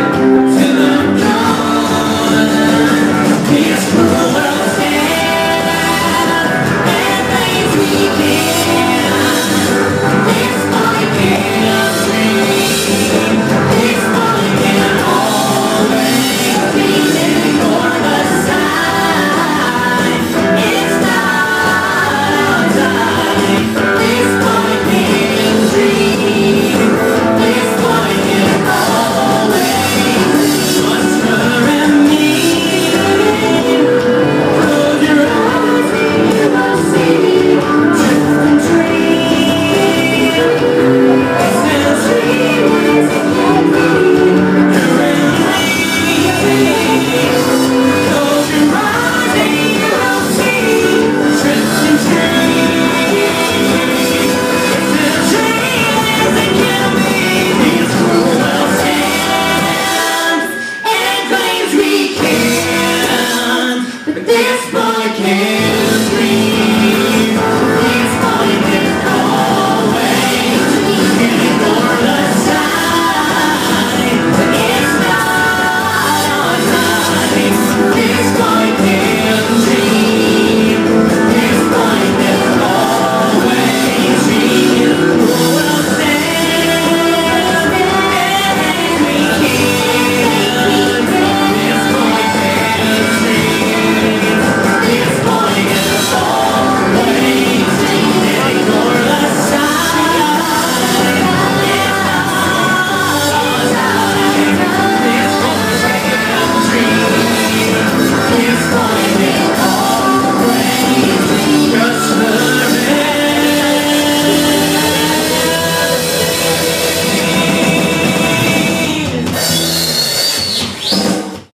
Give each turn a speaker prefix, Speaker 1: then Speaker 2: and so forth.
Speaker 1: Say this boy can.